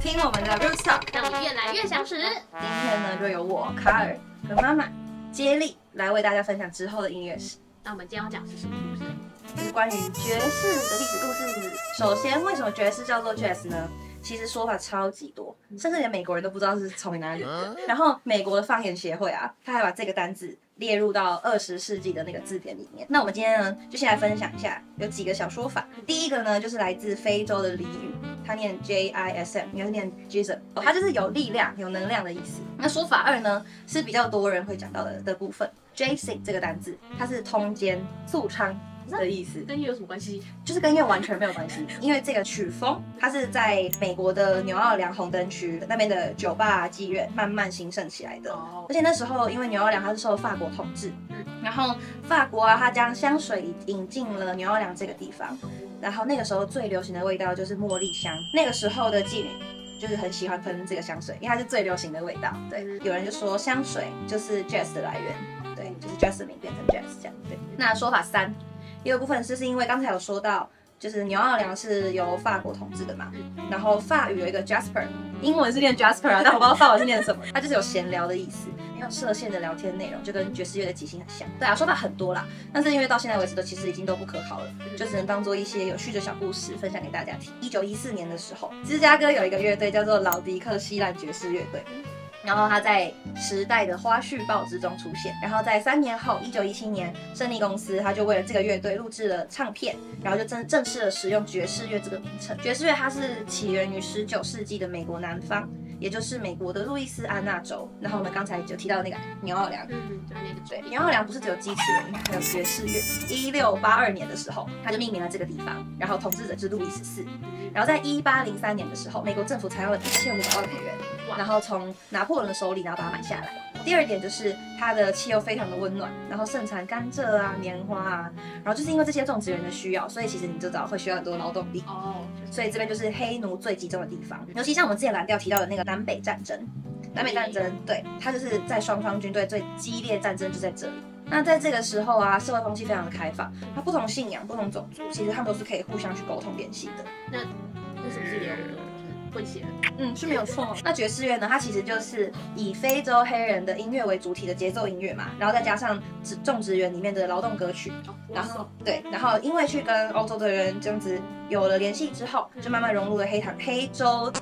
听我们的 Roots Talk，让你越来越想使。今天呢，就由我卡尔和妈妈接力来为大家分享之后的音乐史，那我们今天要讲的是什么故事？就是关于爵士的历史故事。首先，为什么爵士叫做 Jazz 呢？其实说法超级多，甚至连美国人都不知道是从哪里来的。然后美国的方言协会啊，他还把这个单字列入到二十世纪的那个字典里面。那我们今天呢，就先来分享一下有几个小说法。第一个呢，就是来自非洲的俚语，它念 J I S M，应该是念 Jism，哦，它就是有力量、有能量的意思。那说法二呢，是比较多人会讲到的的部分。Jason 这个单字，它是通奸、促娼的意思。跟音乐有什么关系？就是跟音乐完全没有关系，因为这个曲风它是在美国的纽奥良红灯区那边的酒吧妓院慢慢兴盛起来的。哦而且那时候因为纽奥良它是受法国统治，然后法国啊，它将香水引进了纽奥良这个地方，然后那个时候最流行的味道就是茉莉香，那个时候的妓女。就是很喜欢喷这个香水，因为它是最流行的味道。对，有人就说香水就是 jazz 的来源，对，就是 jasmine 变成 jazz 这样。对，那说法三，也有部分是是因为刚才有说到，就是纽奥良是由法国统治的嘛，然后法语有一个 Jasper，英文是念 Jasper 啊，但我不知道法文是念什么，它就是有闲聊的意思，没有设限的聊天内容，就跟爵士乐的即兴很像。对啊，说法很多啦，但是因为到现在为止都其实已经都不可考了，就只能当做一些有趣的小故事分享给大家听。一九一四年的时候，芝加哥有一个乐队叫做老迪克西兰爵士乐队。然后他在《时代》的花絮报之中出现，然后在三年后，一九一七年，胜利公司他就为了这个乐队录制了唱片，然后就正正式的使用爵士乐这个名称。爵士乐它是起源于十九世纪的美国南方，也就是美国的路易斯安那州。然后我们刚才就提到那个牛奥良，嗯，对，那个对，牛奥良不是只有鸡翅而已，还有爵士乐。一六八二年的时候，他就命名了这个地方，然后统治者是路易十四。然后在一八零三年的时候，美国政府采用了一千五百万美元，然后从拿破仑的手里，然后把它买下来。第二点就是它的气候非常的温暖，然后盛产甘蔗啊、棉花啊，然后就是因为这些种植园的需要，所以其实你就知道会需要很多劳动力。哦，所以这边就是黑奴最集中的地方，尤其像我们之前蓝调提到的那个南北战争，南北战争，对，它就是在双方军队最激烈战争就在这里。那在这个时候啊，社会风气非常的开放，它不同信仰、不同种族，其实他们都是可以互相去沟通联系的。那那是不是有混血的？嗯，是没有错。那爵士乐呢？它其实就是以非洲黑人的音乐为主体的节奏音乐嘛，然后再加上植种植园里面的劳动歌曲，然后对，然后因为去跟欧洲的人这样子有了联系之后，就慢慢融入了黑糖黑州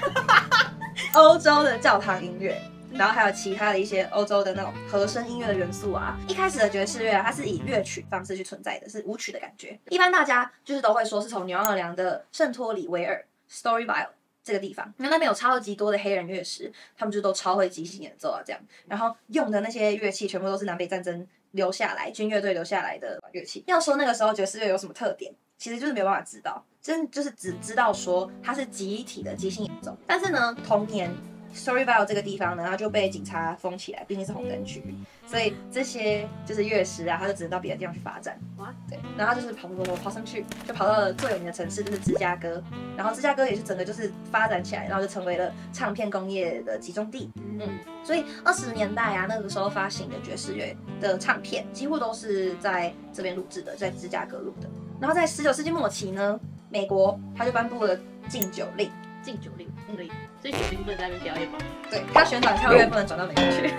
欧洲的教堂音乐。然后还有其他的一些欧洲的那种和声音乐的元素啊。一开始的爵士乐啊，它是以乐曲方式去存在的，是舞曲的感觉。一般大家就是都会说是从纽奥良的圣托里维尔 （Storyville） 这个地方，因为那边有超级多的黑人乐师，他们就都超会即兴演奏啊，这样。然后用的那些乐器全部都是南北战争留下来军乐队留下来的乐器。要说那个时候爵士乐有什么特点，其实就是没有办法知道，真就是只知道说它是集体的即兴演奏。但是呢，同年。Storyville 这个地方呢，它就被警察封起来，毕竟是红灯区，所以这些就是乐师啊，他就只能到别的地方去发展。哇，对，然后就是跑跑跑跑上去，就跑到了最有名的城市，就是芝加哥。然后芝加哥也是整个就是发展起来，然后就成为了唱片工业的集中地。嗯，所以二十年代啊，那个时候发行的爵士乐的唱片，几乎都是在这边录制的，在芝加哥录的。然后在十九世纪末期呢，美国他就颁布了禁酒令。禁酒令，可以，所以酒令不能在那边表演吗？对，他旋转跳跃不能转到美国去，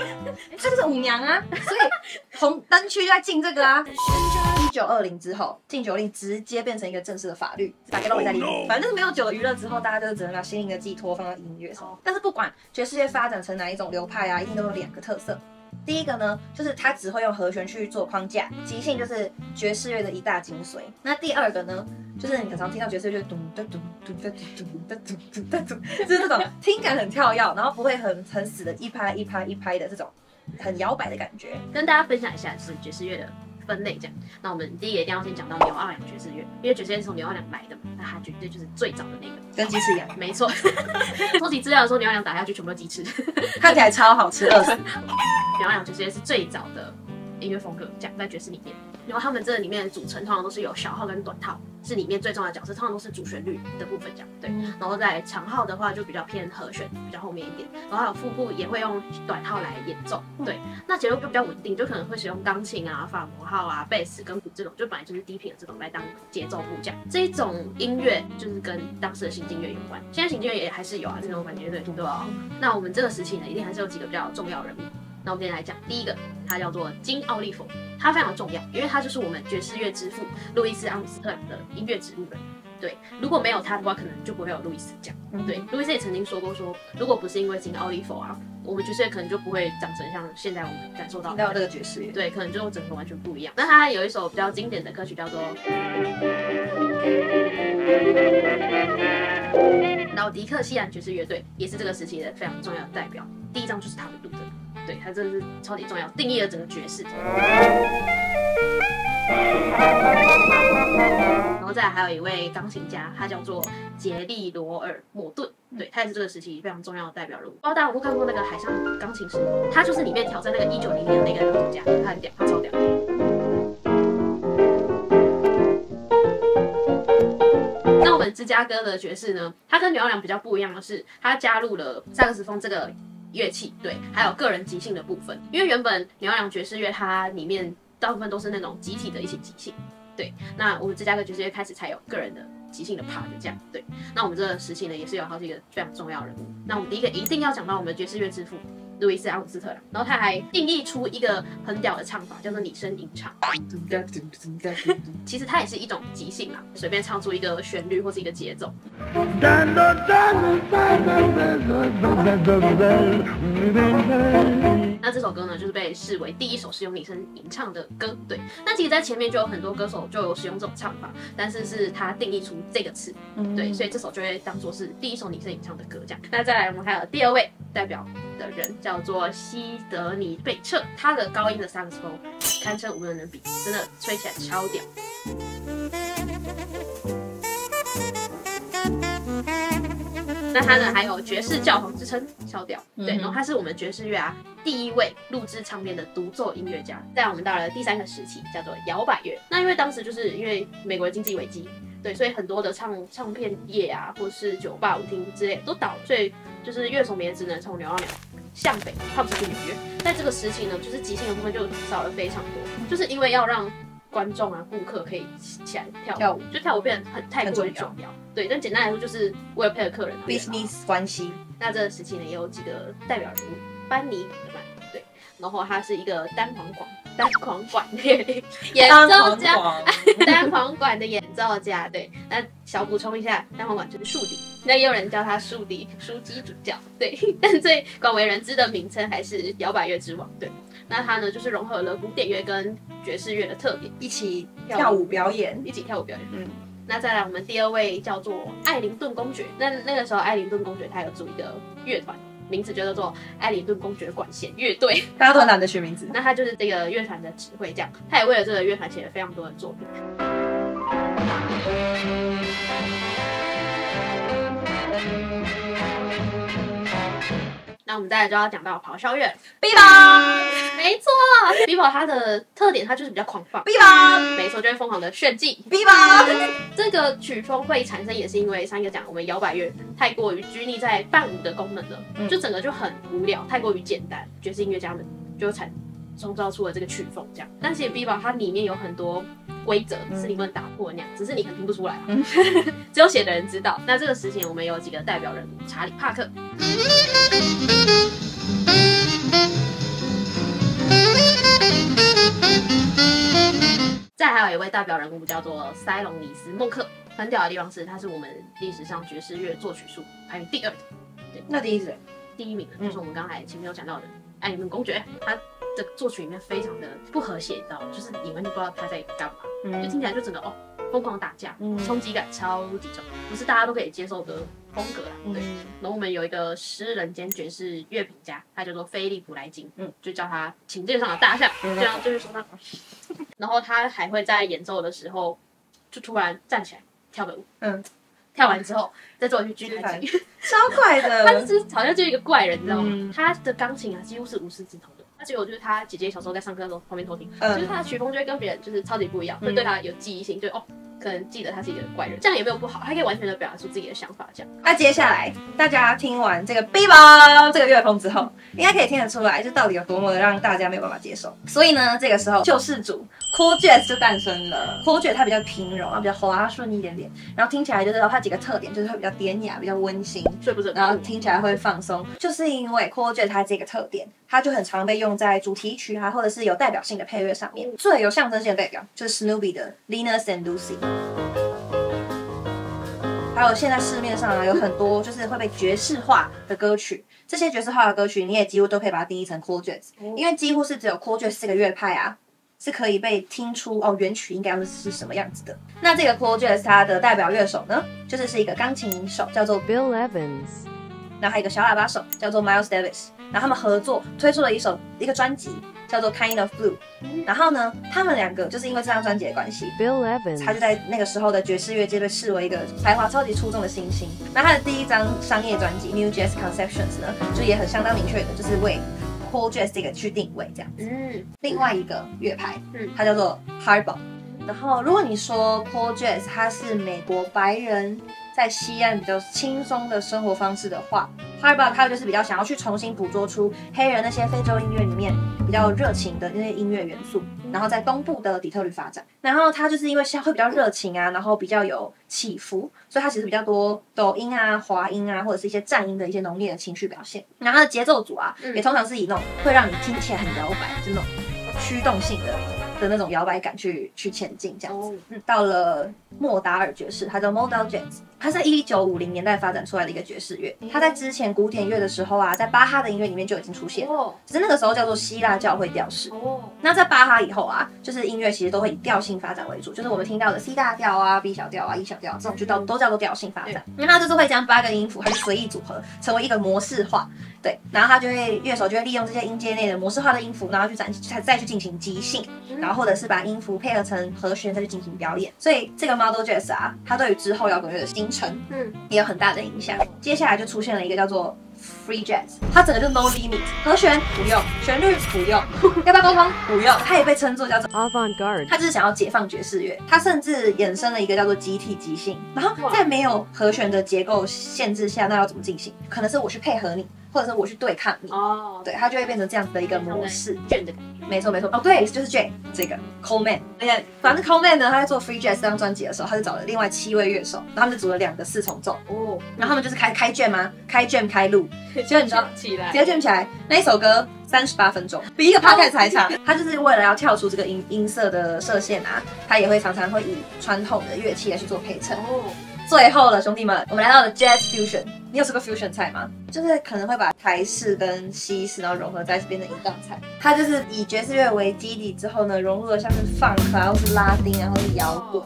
他就是舞娘啊，所以红灯区就在禁这个啊。一九二零之后，禁酒令直接变成一个正式的法律，大家都会在里面。反正就是没有酒的娱乐之后，大家就是只能把心灵的寄托放到音乐上。但是不管爵士乐发展成哪一种流派啊，一定都有两个特色。第一个呢，就是它只会用和弦去做框架，即兴就是爵士乐的一大精髓。那第二个呢，就是你常常听到爵士乐就是咚咚咚咚咚咚咚咚咚咚咚，就是这种听感很跳跃，然后不会很很死的一拍一拍一拍的这种很摇摆的感觉。跟大家分享一下，就是爵士乐的分类这样。那我们第一个一定要先讲到牛二两爵士乐，因为爵士乐是从牛二两来的嘛，那它绝对就是最早的那个。跟鸡翅一样，没错，收集资料的时候，牛二两打下去全部都鸡翅。看起来超好吃，饿死。纽奥良爵士乐是最早的音乐风格，讲在爵士里面。然后他们这里面的组成通常都是有小号跟短号，是里面最重要的角色，通常都是主旋律的部分这样。对，嗯然后在长号的话就比较偏和弦，比较后面一点，然后还有腹部也会用短号来演奏。对，那节奏就比较稳定，就可能会使用钢琴啊、法国号啊、贝斯跟鼓这种，就本来就是低频的这种来当节奏部这样。这一种音乐就是跟当时的行进乐有关，现在行进乐也还是有啊，这种管乐队对吧？那我们这个时期呢，一定还是有几个比较重要人物。那我们今天来讲第一个，它叫做金奥利弗，它非常重要，因为它就是我们爵士乐之父路易斯阿姆斯特朗的音乐指路人。对，如果没有他的话，可能就不会有路易斯这样。嗯对，路易斯也曾经说过说，如果不是因为金奥利弗啊，我们爵士乐可能就不会长成像现在我们感受到的这个爵士乐，对，可能就整个完全不一样。那他有一首比较经典的歌曲叫做，老迪克西兰爵士乐队也是这个时期的非常重要的代表。第一张就是他们录的，对，他真的是超级重要，定义了整个爵士。然后再来还有一位钢琴家，他叫做杰利罗尔莫顿，对他也是这个时期非常重要的代表人物。不知道大家有没有看过那个《海上钢琴师》，他就是里面挑战那个一九零零的那个钢琴家，他很屌，他超屌。那我们芝加哥的爵士呢，它跟牛羊比较不一样的是，它加入了萨克斯风这个乐器，对，还有个人即兴的部分。因为原本牛羊爵士乐它里面大部分都是那种集体的一些即兴，对。那我们芝加哥爵士乐开始才有个人的即兴的 part 这样，对。那我们这个时期呢，也是有好几个非常重要的人物。那我们第一个一定要讲到我们的爵士乐之父路易斯阿姆斯特朗，然后他还定义出一个很屌的唱法，叫做拟声吟唱。其实它也是一种即兴啦，随便唱出一个旋律或是一个节奏。那这首歌呢，就是被视为第一首使用女声吟唱的歌。对，那其实，在前面就有很多歌手就有使用这种唱法，但是是他定义出这个词，嗯对，所以这首就会当做是第一首女声吟唱的歌这样。那再来，我们还有第二位代表的人叫做西德尼贝彻，他的高音的萨克斯风堪称无人能比，真的吹起来超屌。那他呢，还有爵士教皇之称，超屌。对，然后他是我们爵士乐啊第一位录制唱片的独奏音乐家。再我们到了第三个时期，叫做摇摆乐。那因为当时就是因为美国的经济危机，对，所以很多的唱唱片业啊，或是酒吧、舞厅之类都倒了，所以就是乐手们也只能从流浪鸟向北靠近去纽约。在这个时期呢，就是即兴的部分就少了非常多，就是因为要让观众啊、顾客可以起来跳舞，跳舞就跳舞变得很太过于重要。对，但简单来说就是为了配合客人。business 关系，那这个时期呢，也有几个代表人物，班尼对，然后他是一个单簧管单簧管的 演奏家，单簧管的演奏家，对。那小补充一下，单簧管就是竖笛，那也有人叫他竖笛枢机主教，对。但最广为人知的名称还是摇摆乐之王，对。那他呢，就是融合了古典乐跟爵士乐的特点，一起跳舞表演，一起跳舞表演。嗯，那再来，我们第二位叫做艾灵顿公爵。那那个时候，艾灵顿公爵他有组一个乐团，名字就叫做艾灵顿公爵管弦乐队。大家都很懒得取名字。那他就是这个乐团的指挥，这样。他也为了这个乐团写了非常多的作品。那我们再来就要讲到咆哮乐，Biba 没错，Bibo 它的特点它就是比较狂放，Biba 没错，就会疯狂的炫技，Biba，这个曲风会产生，也是因为上一个讲我们摇摆乐太过于拘泥在伴舞的功能了，嗯就整个就很无聊，太过于简单。爵士音乐家们就产创造出了这个曲风这样。但其实 B 宝它里面有很多规则嗯是你不能打破的那样，只是你可能听不出来，嗯只有写的人知道。那这个时期我们有几个代表人物，查理帕克。还有一位代表人物叫做塞隆尼斯孟克，很屌的地方是他是我们历史上爵士乐作曲数排名第二的，对那第一是谁？第一名的嗯就是我们刚才前面有讲到的艾灵顿公爵，他的作曲里面非常的不和谐，你知道吗？就是你完全不知道他在干嘛，嗯。就嗯听起来就整个哦疯狂打架，嗯。冲击感超级重，不是大家都可以接受的风格啦。对，嗯然后我们有一个诗人兼爵士乐评家，他叫做菲利普莱金，嗯。嗯，就叫他琴键上的大象，嗯这样就是说他，然后他还会在演奏的时候就突然站起来跳个舞，嗯，跳完之后再做一句剧台琴，超快他的，就是好像就一个怪人，你知道吗？嗯。他的钢琴啊几乎是无师自通的。那结果就是他姐姐小时候在上课的时候旁边偷听，嗯。就是他的曲风就会跟别人就是超级不一样，嗯。会对他有记忆性，就哦可能记得他是一个怪人，这样也没有不好，他可以完全的表达出自己的想法。这样，那接下来大家听完这个 Bebop 这个乐风之后，应该可以听得出来，这到底有多么的让大家没有办法接受。所以呢，这个时候救世主 Cool Jazz 就诞生了。Cool Jazz 它比较平柔啊，比较滑顺一点点，然后听起来就是它几个特点，就是会比较典雅，比较温馨，睡不着，然后听起来会放松，就是因为 Cool Jazz 它这个特点，它就很常被用在主题曲啊，或者是有代表性的配乐上面。最有象征性的代表就是 Snoopy 的 Linus and Lucy。还有现在市面上啊有很多就是会被爵士化的歌曲，这些爵士化的歌曲你也几乎都可以把它定义成 Cool Jazz，因为几乎是只有 Cool Jazz 这个乐派啊是可以被听出哦原曲应该是是什么样子的。那这个 Cool Jazz 它的代表乐手呢，就是是一个钢琴手叫做 Bill Evans，然后还有一个小喇叭手叫做 Miles Davis，然后他们合作推出了一首一个专辑叫做 Kind of Blue，然后呢，他们两个就是因为这张专辑的关系。Bill Evans，他就在那个时候的爵士乐界被视为一个才华超级出众的新星。那他的第一张商业专辑《New Jazz Conceptions》呢，就也很相当明确的，就是为 Cool Jazz 这个去定位这样子。嗯，另外一个乐派，嗯它叫做 Hard Bop。然后，如果你说 Cool Jazz 它是美国白人在西岸比较轻松的生活方式的话，Hard Bop 他就是比较想要去重新捕捉出黑人那些非洲音乐里面比较热情的那些音乐元素，然后在东部的底特律发展。然后他就是因为会比较热情啊，然后比较有起伏，所以他其实比较多抖音啊、滑音啊，或者是一些战音的一些浓烈的情绪表现。然后他的节奏组啊，嗯也通常是以那种会让你听起来很摇摆，就那种驱动性的的那种摇摆感去去前进这样子。到了莫达尔爵士，他叫 Modal Jazz，它是一九五零年代发展出来的一个爵士乐。它在之前古典乐的时候啊，在巴哈的音乐里面就已经出现，哦，只是那个时候叫做希腊教会调式。哦，那在巴哈以后啊，就是音乐其实都会以调性发展为主，就是我们听到的 C 大调啊、B 小调啊、E 小调这种就都都叫做调性发展。因为它就是会将八个音符还是随意组合成为一个模式化，对，然后它就会乐手就会利用这些音阶内的模式化的音符，然后去展再再去进行即兴，然后或者是把音符配合成和弦再去进行表演。所以这个 Model Jazz 啊，它对于之后摇滚乐的形成嗯，也有很大的影响。接下来就出现了一个叫做 Free Jazz，它整个就 No Limit，和弦不用，旋律不用，要不要沟通不用，它也被称作叫做。Avant-garde，它就是想要解放爵士乐，它甚至衍生了一个叫做集体即兴。然后在没有和弦的结构限制下，那要怎么进行？可能是我去配合你，或者是我去对抗你。哦，对，它就会变成这样子的一个模式。卷的感觉，没错没错，哦对，就是 J 这个 Coleman，而且反正 Coleman 呢，他在做 Free Jazz 这张专辑的时候，他就找了另外七位乐手，然后他们就组了两个四重奏，哦，然后他们就是开开 jam 吗？开 jam 开录，结果你知道起来直接 jam 起来，那一首歌三十八分钟，比一个 podcast 还长。他就是为了要跳出这个音音色的射线啊，他也会常常会以传统的乐器来去做配衬。哦，最后了，兄弟们，我们来到了 Jazz Fusion。你有吃过 fusion 菜吗？就是可能会把台式跟西式然后融合在一起变成一道菜。它就是以爵士乐为基底之后呢，融入了像是 funk 啊，或是拉丁然后是摇滚。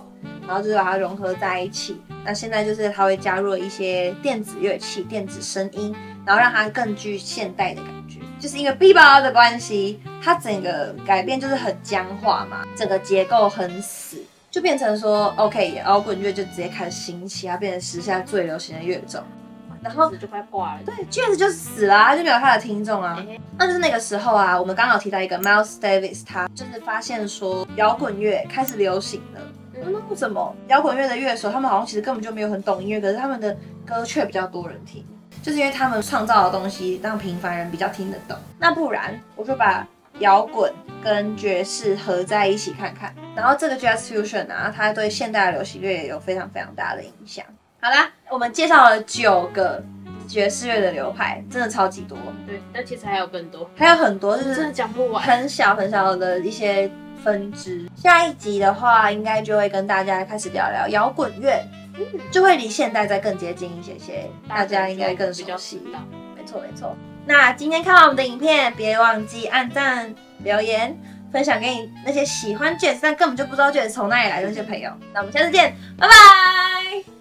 然后就是把它融合在一起。那现在就是它会加入了一些电子乐器、电子声音，然后让它更具现代的感觉。就是因为 B-box 的关系，它整个改变就是很僵化嘛，整个结构很死，就变成说 OK，摇滚乐就直接开始兴起，啊变成时下最流行的乐种。然后就快挂了，对，Jazz 就死了、啊，就没有他的听众啊。哎那就是那个时候啊，我们刚好提到一个 Miles Davis，他就是发现说摇滚乐开始流行了。嗯那为什么摇滚乐的乐手他们好像其实根本就没有很懂音乐，可是他们的歌却比较多人听，就是因为他们创造的东西让平凡人比较听得懂。那不然我就把摇滚跟爵士合在一起看看，然后这个 Jazz Fusion 啊，它对现代的流行乐也有非常非常大的影响。好啦，我们介绍了九个爵士乐的流派，真的超级多，对，但其实还有更多，还有很多就是真的讲不完。很小很小的一些分支。下一集的话，应该就会跟大家开始聊聊摇滚乐，就会离现代再更接近一些些，大家应该更熟悉。没错没错。那今天看完我们的影片，别忘记按赞、留言、分享给你那些喜欢 Jazz 但根本就不知道 Jazz 从哪里来的那些朋友。那我们下次见，拜拜。